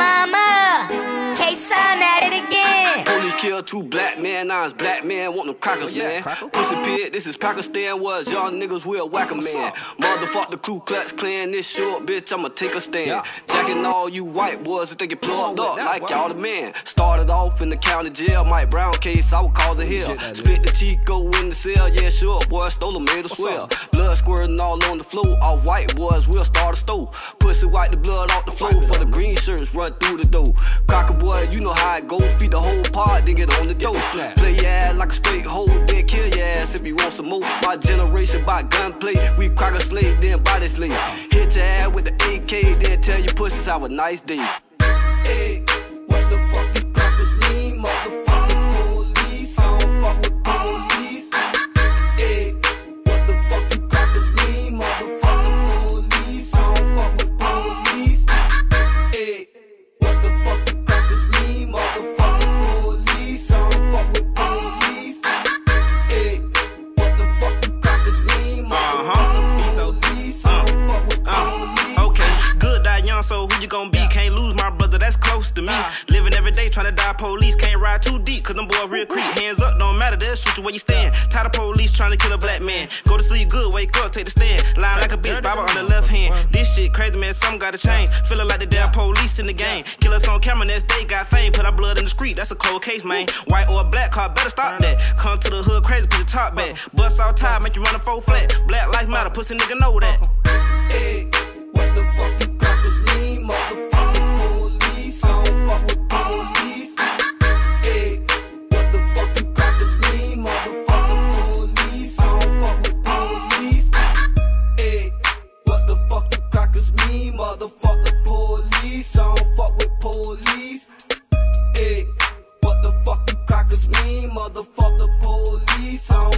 mama. K-Sun at it again. Kill two black men, now it's black man want them crackers, man. Pussy pit, this is Pakistan, was y'all niggas will whack a man. Motherfuck the Ku Klux Klan, this short bitch, I'ma take a stand. Jacking all you white boys that think you plugged up like y'all the man. Started off in the county jail, Mike Brown case, I would call the hell. Spit the Chico in the cell, yeah, sure, boy, stole a made a swell. Blood squirting all on the floor, all white boys we'll start a stove. Pussy wipe the blood off the floor for the green shirts run through the door. Cracker boy, you know how it go, feed the whole pod, then get on the dough. snap. Play your ass like a straight hoe, then kill your ass if you want some more. My generation by gunplay, we crack a slave, then body slave. Hit your ass with the AK, then tell your pussies have a nice day. My brother, that's close to me. Living every day trying to die police, can't ride too deep, cause them boy real creep. Hands up, don't matter, they'll shoot you where you stand. Tired of police trying to kill a black man. Go to sleep good, wake up, take the stand. Lying like a bitch, Bible on the left hand. This shit crazy, man, something gotta change. Feeling like the damn police in the game. Kill us on camera, next day got fame. Put our blood in the street, that's a cold case, man. White or black car, better stop that. Come to the hood crazy, put your top back. Bust all tied, make you run a full flat. Black life matter, pussy nigga know that. Hey, me, motherfucker police. I don't fuck with police. Hey, what the fuck you cockers mean, motherfucker police. I don't